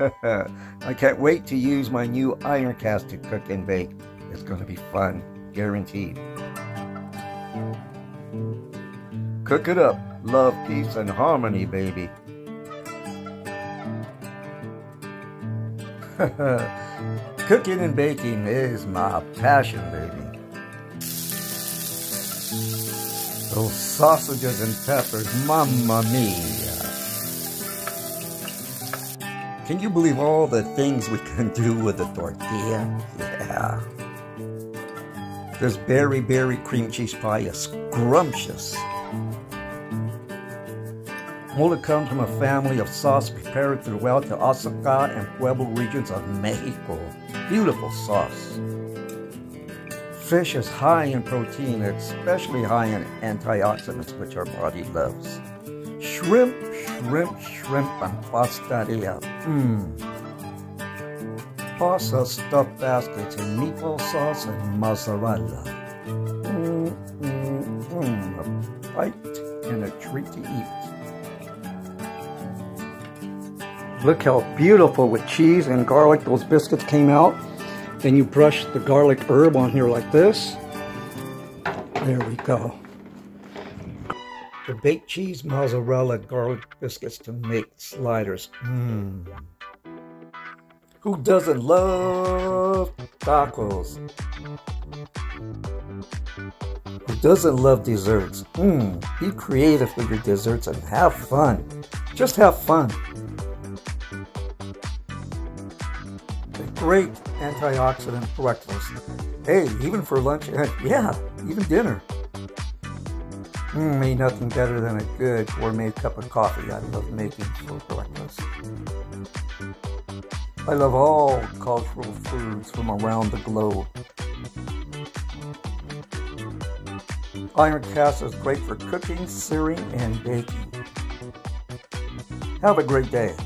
I can't wait to use my new iron cast to cook and bake. It's going to be fun, guaranteed. Cook it up. Love, peace, and harmony, baby. Cooking and baking is my passion, baby. Those sausages and peppers, mamma mia. Can you believe all the things we can do with a tortilla? Yeah. This berry berry cream cheese pie is scrumptious. Mole comes from a family of sauce prepared throughout the Oaxaca and Puebla regions of Mexico. Beautiful sauce. Fish is high in protein, especially high in antioxidants, which our body loves. Shrimp, shrimp, shrimp, and pastaria. Mmm. Pasta stuffed baskets in meatball sauce and mozzarella. Mmm, mmm, mmm. A bite and a treat to eat. Look how beautiful with cheese and garlic those biscuits came out. Then you brush the garlic herb on here like this. There we go. The baked cheese mozzarella garlic biscuits to make sliders. Mmm. Who doesn't love tacos? Who doesn't love desserts? Mmm. Be creative with your desserts and have fun. Just have fun. great antioxidant breakfast. Hey, even for lunch, and yeah, even dinner. Mm, ain't nothing better than a good gourmet cup of coffee I love making for breakfast. I love all cultural foods from around the globe. Iron cast is great for cooking, searing, and baking. Have a great day.